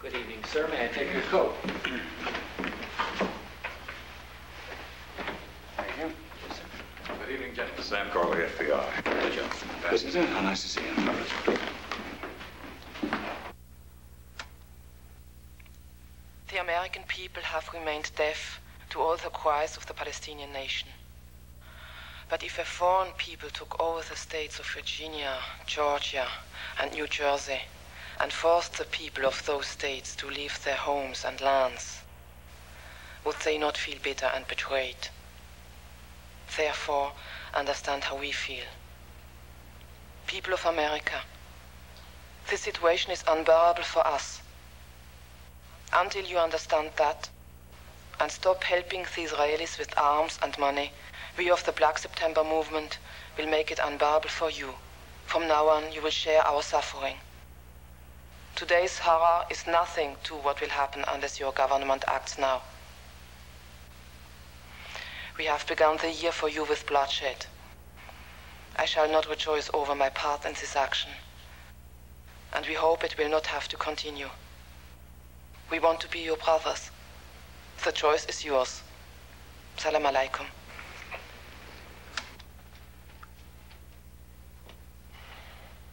Good evening, sir, may I take your coat? Thank you. Good evening, gentlemen. Sam Corley, FBI. Hello, Joe. Visitor, how nice to see you. The American people have remained deaf to all the cries of the Palestinian nation. But if a foreign people took over the states of Virginia, Georgia, and New Jersey, and forced the people of those states to leave their homes and lands, would they not feel bitter and betrayed? Therefore, understand how we feel. People of America, this situation is unbearable for us. Until you understand that, and stop helping the Israelis with arms and money, we of the Black September movement will make it unbearable for you. From now on, you will share our suffering. Today's horror is nothing to what will happen unless your government acts now. We have begun the year for you with bloodshed. I shall not rejoice over my part in this action. And we hope it will not have to continue. We want to be your brothers. The choice is yours. Salam alaikum.